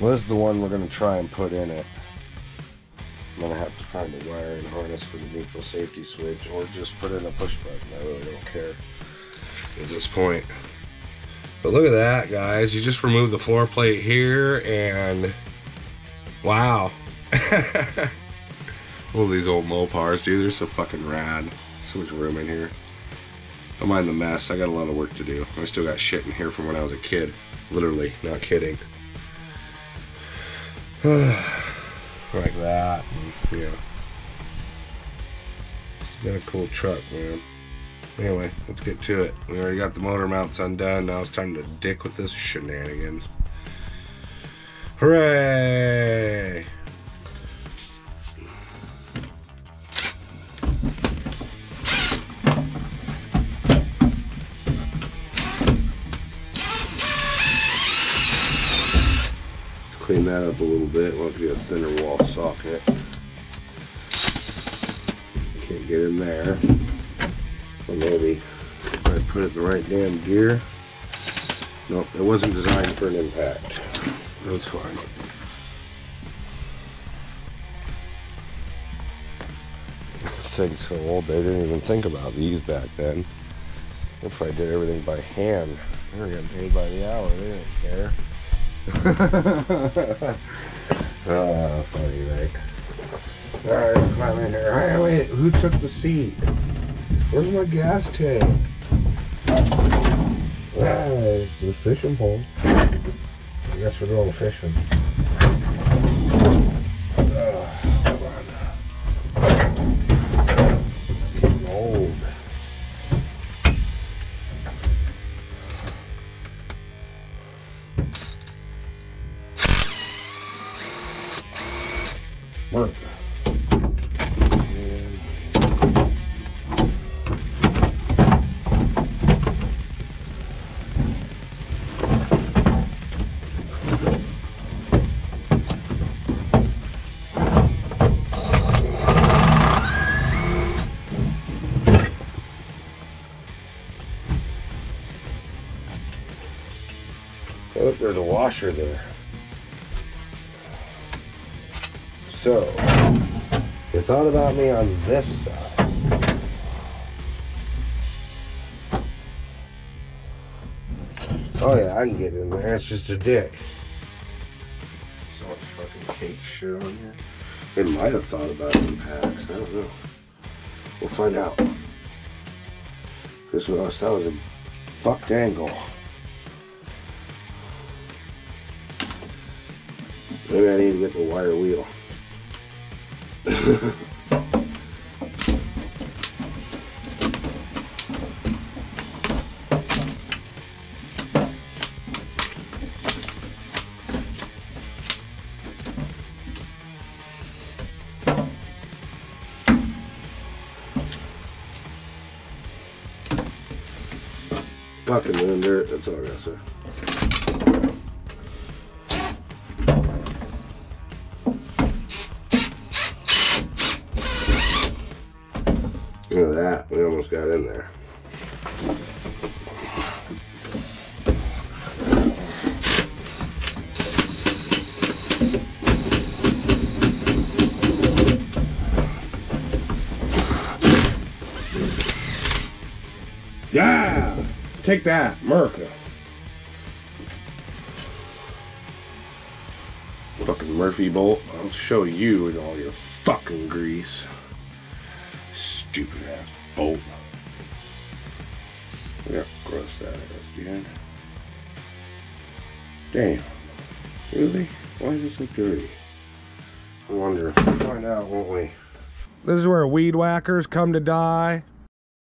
Well, this is the one we're going to try and put in it. I'm going to have to find a wiring harness for the neutral safety switch or just put in a push button. I really don't care at this point. But look at that, guys. You just remove the floor plate here and wow. All these old Mopars, dude, they're so fucking rad. So much room in here. Don't mind the mess. I got a lot of work to do. I still got shit in here from when I was a kid. Literally, not kidding. like that. Yeah. It's been a cool truck, man. Anyway, let's get to it. We already got the motor mounts undone. Now it's time to dick with this shenanigans. Hooray! Clean that up a little bit. Want to be a thinner wall socket. Can't get in there. Or maybe if I put it the right damn gear. Nope, it wasn't designed for an impact. That's fine. Thing's so old they didn't even think about these back then. They probably did everything by hand. They were getting paid by the hour. They didn't care. Ah, funny, right? Alright, in here. Hey, wait, who took the seat? Where's my gas tank? Hey, the fishing pole. I guess we're going fishing. Work. Oh, there's a washer there. So, you thought about me on this side. Oh yeah, I can get in there. It's just a dick. So much fucking cake shit on here. It might have thought about impacts. I don't know. We'll find out. This was that was a fucked angle. Maybe I need to get the wire wheel. Fucking in dirt, that's all I gotta say. Look at that, we almost got in there. Yeah! Take that, America. Fucking Murphy bolt. I'll show you and all your fucking grease. Stupid ass bolt. Yeah, gross that is, dude. Damn. Really? Why is it so dirty? I wonder. We'll find out, won't we? This is where weed whackers come to die.